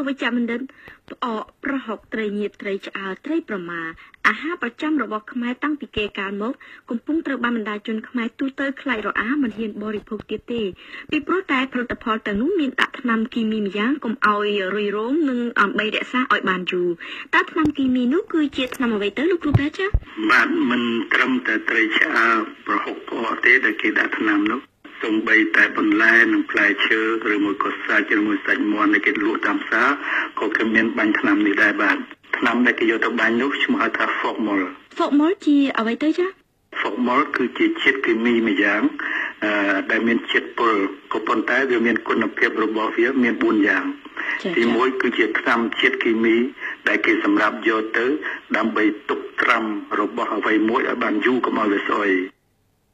លោកវិជ្ជបណ្ឌិតផ្អកប្រហុកត្រីញៀតត្រីឆ្អើរត្រីប្រមាអាហារប្រចាំរបស់ខ្មែរតាំងពីគេកាលមកកំពុងត្រូវបានបណ្ដាជនខ្មែរទូទៅខ្លាចរអាមិនហ៊ានបរិភោគទៀតទេពីព្រោះតែផលិតផលទាំងនោះមានដាក់ថ្នាំគីមីម្យ៉ាងកុំឲ្យរុយរងនិងដើម្បីរក្សាឲ្យបានយូរតើថ្នាំគីមីនោះគឺជាថ្នាំអ្វីទៅលោកគ្រូប្រាចាបាទមិនត្រឹមតែត្រីឆ្អើរប្រហុកផ្អកទេដែលគេដាក់ថ្នាំនោះ សំបីតែបន្លែនិងផ្លែឈើឬមួយក៏សាច់ឬមួយសាច់មាន់ដែលគេលក់តាមផ្សារក៏គេមានបាញ់ថ្នាំនេះដែរបាទថ្នាំដែលគេយកទៅបាញ់នោះឈ្មោះហៅថា Formol Formol ជាអ្វីទៅចា Formol គឺជាជាតិគីមីមួយយ៉ាងអឺដែលមានជាតិពុលក៏ប៉ុន្តែវាមានគុណភាពរបស់វាមាន4យ៉ាងទី1គឺជាថ្នាំជាតិគីមី ដែលគេសម្រាប់យកទៅ ដើម្បីទុកត្រាំរបស់អ្វីមួយឲ្យបានយូរកុំឲ្យវាស្អុយ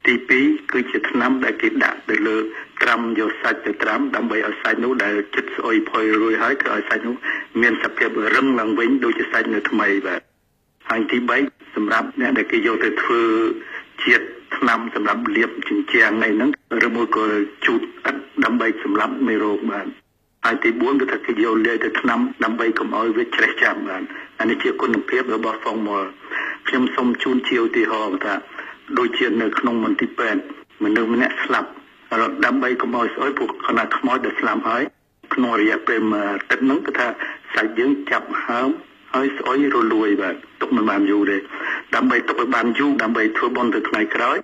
ទី2គឺជាថ្នាំដែលគេដាក់ទៅលើត្រាំយកសាច់ទៅត្រាំដើម្បីឲ្យសាច់នោះដែលជិតស្អុយផុយរួយហើយធ្វើឲ្យសាច់នោះមានសភាពរឹងឡើងវិញដូចជាសាច់នៅថ្មីបាទហើយទី3សម្រាប់អ្នកដែលគេយកទៅធ្វើជាតិថ្នាំសម្រាប់លាបជញ្ជាំងអីហ្នឹងឬមួយក៏ជូតឥដ្ឋដើម្បីសម្រាប់មេរោគបាទហើយទី4គឺថាគេយកលាយទៅថ្នាំដើម្បីកុំឲ្យវាច្រេះចាំបានអានេះជាគុណភាពរបស់ Formol ខ្ញុំសូមជូនជាឧទាហរណ៍ថា ដូចជានៅក្នុងមន្ទីរពេទ្យមនុស្សម្នាក់ស្លាប់ដើម្បីកុំឲ្យស្អុយពួកខណៈខ្មោចដែលស្លាប់ហើយក្នុងរយៈពេលទឹកហ្នឹងគឺថាសាច់យើងចាប់ហើមហើយស្អុយរលួយបាទទុកមិនបានយូរទេដើម្បីទុកឲ្យបានយូរដើម្បីធ្វើបន់ទៅថ្ងៃក្រោយ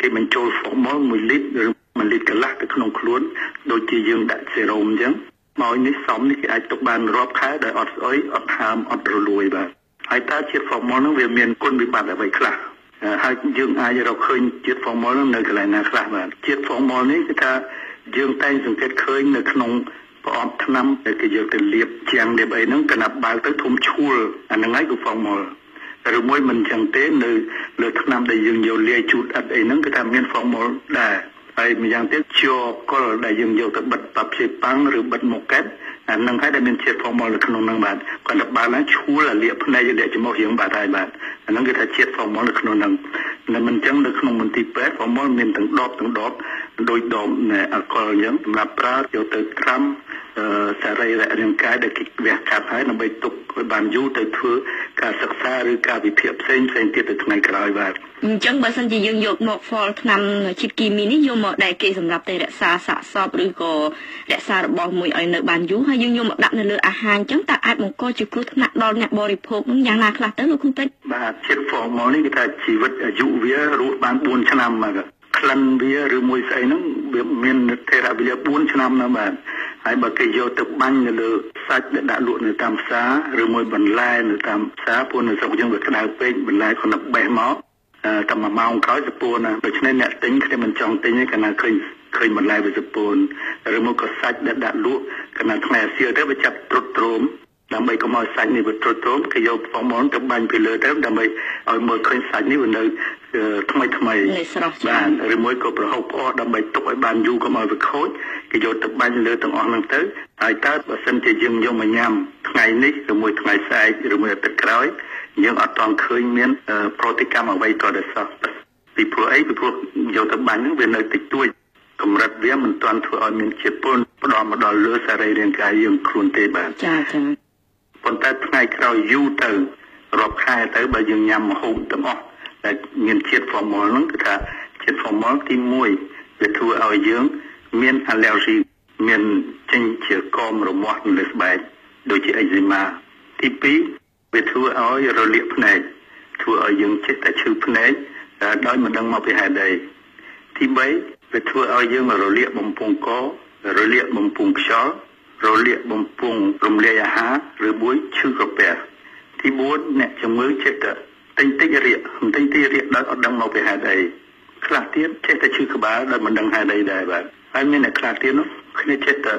គេបញ្ចូលហ្វូម៉ុល1លីត្រឬ1លីត្រកន្លះទៅក្នុងខ្លួនដូចជាយើងដាក់សេរ៉ូមអញ្ចឹងមកនេះសំនេះគេអាចទុកបានរាប់ខែដោយអត់ស្អុយអត់ហើមអត់រលួយបាទហើយតើជាតិហ្វូម៉ុលហ្នឹងវាមានគុណវិបត្តិអ្វីខ្លះ ហើយយើងអាចរកឃើញជាតិ formol នៅកន្លែងណាខ្លះបាទជាតិ formol នេះគឺថាយើងតែងសង្កេតឃើញនៅក្នុងប្រអប់ថ្នាំដែលគេយកទៅលាបជាងលាបអីហ្នឹងកណាប់បើកទៅធំឈួលអាហ្នឹងហើយគឺ formol ឬមួយមិនចឹងទេនៅលើថ្នាំដែលយើងយកលាយជូតអិតអីហ្នឹងគឺថាមាន formol ដែរហើយម្យ៉ាងទៀតជាកុលដែលយើងយកទៅបិទប៉ាព្យាប៉ាំងឬបិទម៉ូកេត អានឹងហើយដែលមានជាតិ formol នៅក្នុងហ្នឹងបាទគាត់ទៅបានឈួលលាបភ្នែកលាបច្រមុះយើងបាទហើយបាទអាហ្នឹងគឺថាជាតិ formol នៅក្នុងហ្នឹងតែមិនចឹងនៅក្នុងមន្ទីរពេទ្យ formol មានទាំងដបទាំងដបដោយដបអាល់កុលអញ្ចឹងសម្រាប់ប្រើយកទៅត្រាំ សរីរៈរាងកាយដែលគេវះកាត់ហើយដើម្បីទុកឲ្យបានយូរទៅធ្វើការសិក្សាឬការវិភាគផ្សេងផ្សេងទៀតទៅថ្ងៃក្រោយបាទអញ្ចឹងបើសិនជាយើងយកមកហ្វលឆ្នាំជាតិគីមីនេះយកមកដែលគេសម្រាប់តែរក្សាសាកសពឬក៏រក្សារបស់មួយឲ្យនៅបានយូរហើយយើងយកមកដាក់នៅលើអាហារអញ្ចឹងតើអាចបង្កជាគ្រោះថ្នាក់ដល់អ្នកបរិភោគនឹងយ៉ាងណាខ្លះទៅលោកគ្រូពេទ្យបាទជាតិ formal នេះគេថាជីវិតអាយុវារស់បាន4ឆ្នាំមកក្លិនវាឬមួយស្អីហ្នឹងវាមានថេរវិលា4ឆ្នាំណាបាទ ហើយបើគេយកទៅបាញ់នៅលើសាច់ដែលដាក់លក់នៅតាមផ្សារឬមួយបន្លែនៅតាមផ្សារពួកនៅស្រុកយើងវាក្តៅពេកបន្លែគាត់បេះមកតែមួយម៉ោងក្រោយទៅពួនណាដូច្នេះអ្នកទិញគ្នាមិនចង់ទិញទេកាលណាឃើញឃើញបន្លែវាទៅពួនឬមកក៏សាច់ដែលដាក់លក់កាលណាថ្ងៃអាសៀលទៅវាចាប់ត្រុតត្រោមដើម្បីកុំឲ្យសាច់នេះវាត្រុតត្រោមគេយកហ្វូម៉ុលទៅបាញ់ពីលើទៅដើម្បីឲ្យមើលឃើញសាច់នេះវានៅ ថ្មីថ្មីបាទឬមួយក៏ប្រហុកផ្អកដើម្បីទុកឲ្យបានយូរកុំឲ្យវាខូចគេយកទៅបាញ់លើទាំងអស់ហ្នឹងទៅហើយតើបើសិនជាយើងយកមកញ៉ាំថ្ងៃនេះឬមួយថ្ងៃស្អែកឬមួយអាទិត្យក្រោយយើងអត់តង់ឃើញមានប្រតិកម្មអ្វីក៏ដោយសោះពីព្រោះអីពីព្រោះយកទៅបាញ់ហ្នឹងវានៅតិចតួចកម្រិតវាមិនទាន់ធ្វើឲ្យមានជាតិពុលផ្ដំមកដល់លើសរីរាង្គកាយយើងខ្លួនទេបាទចាចាប៉ុន្តែថ្ងៃក្រោយយូរទៅរាប់ខែទៅបើយើងញ៉ាំម្ហូបទាំងអស់ ដែលមានជាតិ formol ហ្នឹងគឺថាជាតិ formol ទី1វាធ្វើឲ្យយើងមាន allergy មានចេញជាកមរមាស់នៅលើស្បែកដូចជា eczema ទី2វាធ្វើឲ្យរលាកភ្នែកធ្វើឲ្យយើងចេះតែឈឺភ្នែកដោយមិនដឹងមកពីហេតុអីទី3វាធ្វើឲ្យយើងរលាកបំពង់ករលាកបំពង់ខ្យល់រលាកបំពង់រំលាយអាហារឬមួយឈឺក្រពះទី4អ្នកជំងឺចេះតែតិ ចតិចរៀកតិចតិចរៀកដោយអត់ដឹងមកពីហេតុអីខ្លះទៀតចេះតែឈឺក្បាលដោយមិនដឹងហេតុអីដែរបាទហើយមានអ្នកខ្លះទៀតនោះគ្នាចេះតែ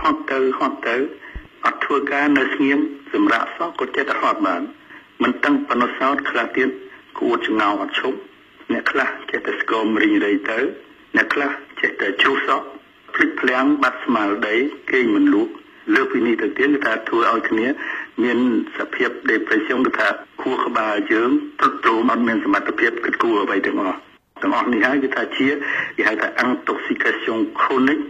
ហត់ទៅហត់ទៅអត់ធ្វើការនៅស្ងៀមសម្រាប់សោះក៏ចេះតែហត់បានមិនតឹងប៉ុណ្ណោះសោតខ្លះទៀតគួតចងោអត់ឈប់អ្នកខ្លះចេះតែស្គមរីងរៃទៅអ្នកខ្លះចេះតែជ្រុះសក់ភ្លេចភ្លាំងបាត់ស្មារតីគេងមិនលក់លើពីនេះទៅទៀតគឺថាធ្វើឲ្យគ្នា មានសភាព depression គឺថាខួរក្បាលយើងទ្រុឌទ្រោមអត់មានសមត្ថភាពគិតគូរអ្វីទាំងអស់ទាំងអស់នេះហើយគឺថាជាគេហៅថា intoxication chronic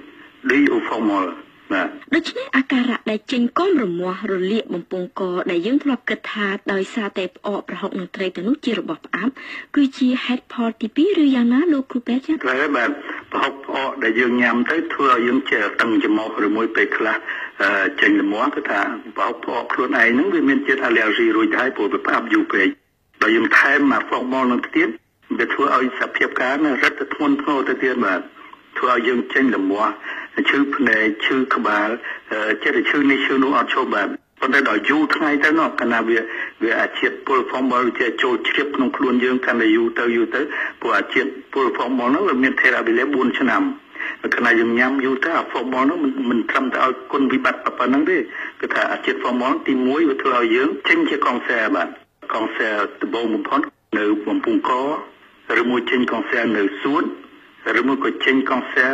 ឬ formal បាទដូច្នេះអាការៈដែលចេញកុំរមាស់រលាកបំពង់កដែលយើងធ្លាប់គិតថាដោយសារតែផ្អកប្រហុកនឹងត្រីទៅនោះជារបស់ផ្អាប់គឺជាហេតុផលទី2ឬយ៉ាងណាលោកគ្រូពេទ្យចា៎ត្រូវបាទប្រហុកផ្អកដែលយើងញ៉ាំទៅធ្វើឲ្យយើងចេះតឹងច្រមុះឬមួយពេលខ្លះ ចេញលមាស់គឺថាប្រហុកផ្អកខ្លួនឯងហ្នឹងវាមានជាតិ allergy រួចទៅហើយព្រោះវាផ្អាប់យូរពេកដល់យើងថែមមក formal នឹងទៀតវាធ្វើឲ្យសភាពការណ៍រឹតទៅធ្ងន់ធ្ងរទៅទៀតបាទធ្វើឲ្យយើងចេញលមាស់ឈឺភ្នែកឈឺក្បាលចិត្តឈឺនេះឈឺនោះអត់ឈប់បាទប៉ុន្តែដល់យូរថ្ងៃទៅនោះកាលណាវាវាអាជាតិពុលហ្វមលជាចូលជ្រាបក្នុងខ្លួនយើងកាន់តែយូរទៅយូរទៅព្រោះអាជាតិពុលហ្វមលនោះវាមានថេរវិល4ឆ្នាំ កាលណាយើងញ៉ាំយូរទៅអាហ្វមលនោះមិនមិនត្រឹមតែឲ្យគុណវិបត្តិប៉ុណ្ណឹងទេគឺថាអាជាតិហ្វមលទី1វាធ្វើឲ្យយើងចេញជាកុងសែបាទកុងសែដំបូងបំផុតនៅបំពង់កឬមួយចេញកុងសែនៅសួតឬមួយក៏ចេញកុងសែ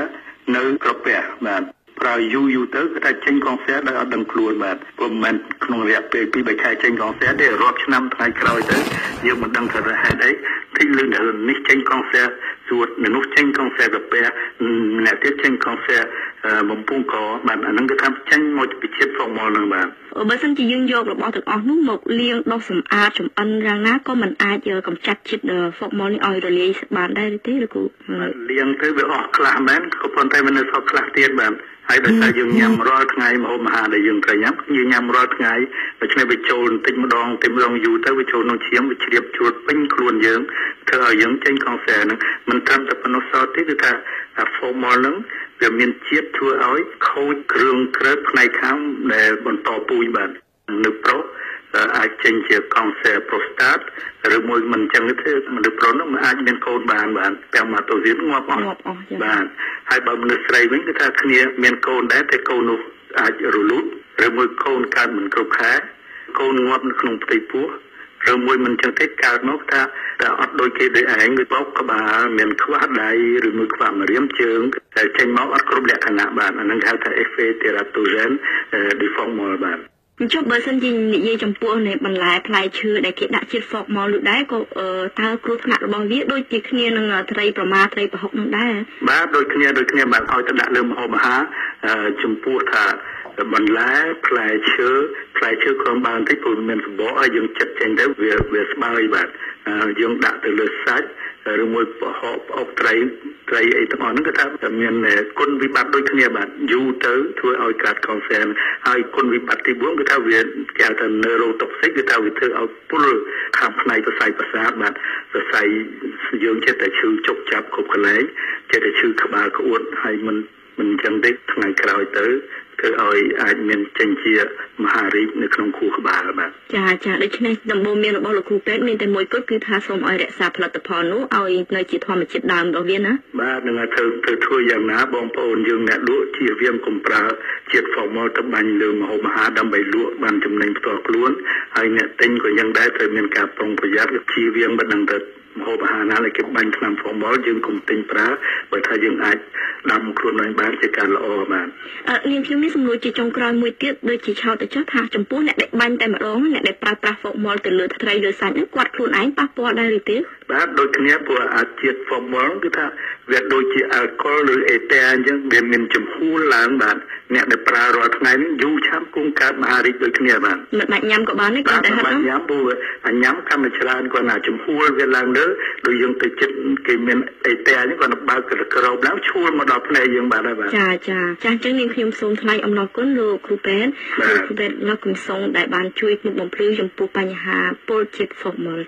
នៅក្រពះបាទ ប្រើយូរយូរទៅគឺថាចេញកងសែដោយអត់ដឹងខ្លួនបាទព្រោះមិនក្នុងរយៈពេល2 3ខែចេញកងសែទេរាប់ឆ្នាំថ្ងៃក្រោយទៅយើងមិនដឹងថាហេតុអីតិចលឿននេះចេញកងសែសួតនោះចេញកងសែកាពះអ្នកទៀតចេញកងសែ បំពង់កបាទអាហ្នឹងគឺថាចេញមកពីជាតិ formal ហ្នឹងបាទបើសិនជាយើងយករបស់ទាំងអស់នោះមកលាងដុសសម្អាតចំអិនយ៉ាងណាក៏មិនអាចកម្ចាត់ជាតិ formal នេះឲ្យរលាយបានដែរទេឬគូលាងទៅវាអស់ខ្លះមែនក៏ប៉ុន្តែវានៅសល់ខ្លះទៀតបាទហើយដោយសារយើងញ៉ាំរាល់ថ្ងៃម្ហូបអាហារដែលយើងត្រូវញ៉ាំយើងញ៉ាំរាល់ថ្ងៃដូច្នេះវាចូលបន្តិចម្ដងតិចម្ដងយូរទៅវាចូលក្នុងឈាមវាជ្រាបជ្រួតពេញខ្លួនយើងធ្វើឲ្យយើងចេញកងសែហ្នឹងមិនត្រឹមតែប៉ុណ្ណោះសោះទេគឺថា formal ហ្នឹង វាមានជាតិធ្វើឲ្យខូចគ្រឿងក្រើតផ្នែកខាងដែលបន្តពូជបាទនៅប្រុសអាចចេញជាកង់សែប្រូស្តាតឬមួយមិនចឹងទេមនុស្សប្រុសនោះមិនអាចមានកូនបានបាទទាំងម៉ាតូស៊ីនងាប់អស់បាទហើយបើមនុស្សស្រីវិញគឺថាគ្នាមានកូនដែរតែកូននោះអាចរលូតឬមួយកូនកើតមិនគ្រប់ខែកូនងាប់នៅក្នុងផ្ទៃពោះ ឬមួយមិនចឹងទេកើតមកថាតែអត់ដូចគេដូចឯងវាបោកក្បាលមានខ្វះដៃឬមួយខ្វះម្រាមជើងតែចេញមកអត់គ្រប់លក្ខណៈបាទអានឹងហៅថា effet teratogen deformal បាទអញ្ចឹងបើសិនជានិយាយចំពោះនៃបន្លែផ្លែឈើដែលគេដាក់ជាតិហ្វុកមកលុដែរក៏តើគ្រោះថ្នាក់របស់វាដូចជាគ្នានឹងត្រីប្រមាត្រីប្រហុកនឹងដែរបាទដូចគ្នាដូចគ្នាបាទឲ្យទៅដាក់លើម្ហូបអាហារចំពោះថា បន្លែផ្លែឈើផ្លែឈើក្រុមបានតិចព្រោះមានសម្បកឲ្យយើងចិត្តចេញទៅវាវាស្បើយបាទយើងដាក់ទៅលើសាច់ឬមួយប្រហុកផ្អុកត្រីត្រីអីទាំងអស់ហ្នឹងគឺថាមានគុណវិបត្តិដូចគ្នាបាទយូរទៅធ្វើឲ្យកើតកងសែនហើយគុណវិបត្តិទី4គឺថាវាគេហៅថា neurotoxic គឺថាវាធ្វើឲ្យពុលខាងផ្នែកប្រស័យប្រសាទបាទប្រស័យយើងចិត្តតែឈឺជុកចាប់គ្រប់កន្លែងចិត្តតែឈឺក្បាលក្អួតហើយមិនមិនអញ្ចឹងទេថ្ងៃក្រោយទៅ ធ្វើឲ្យអាចមានចេញជាមហារីកនៅក្នុងខួរក្បាលបាទចាចាដូច្នេះដំបូងមានរបស់លោកគ្រូពេទ្យមានតែមួយគត់គឺថាសូមឲ្យរក្សាផលិតផលនោះឲ្យនៅជាធម្មជាតិដើមរបស់វាណាបាទនឹងធ្វើធ្វើធ្វើយ៉ាងណាបងប្អូនយើងអ្នកលក់ជាវាមកុំប្រើជាតិ formal ទៅបាញ់លើម្ហូបអាហារដើម្បីលក់បានចំណេញផ្ទាល់ខ្លួនហើយអ្នកទិញក៏យ៉ាងដែរត្រូវមានការប្រុងប្រយ័ត្នជាវាមិនដឹងទៅម្ហូបអាហារណាដែលគេបាញ់ថ្នាំ formal យើងកុំទិញប្រើបើថាយើងអាចដាំខ្លួនឯងបានជាការល្អបាទអឺនាងខ្ញុំមានសំណួរជាចុងក្រោយមួយទៀតដូចជាឆោតទៅចុះថាចំពោះអ្នកដែលបាញ់តែម្ដងអ្នកដែលប្រើប្រាស់ formal ទៅលើត្រីលើសាច់ហ្នឹងគាត់ខ្លួនឯងប៉ះពាល់ដែរឬទេបាទដូចគ្នាព្រោះអាជាតិ formal គឺថាវាដូចជាអាល់កុលឬអេតាអញ្ចឹងវាមានចំហួលឡើងបាទ អ្នកដែលប្រើរាល់ថ្ងៃនេះយូរឆាប់គង់កើតមហារីកដូចគ្នាបាទមិនបាច់ញ៉ាំក៏បានទេគាត់តែហត់បាច់ញ៉ាំព្រោះអាញ៉ាំកម្មច្រើនគាត់ណាចំហួលវាឡើងលើដូចយើងទៅចិត្តគេមានអេតាអញ្ចឹងគាត់បើកក្រោបឡើងឈួលមកដល់ភ្នែកយើងបាទហើយបាទចាចាចាអញ្ចឹងនាងខ្ញុំសូមថ្លែងអំណរគុណលោកគ្រូពេទ្យលោកគ្រូពេទ្យលោកកំសុងដែលបានជួយមុខបំភ្លឺចំពោះបញ្ហាពុលជាតិ formal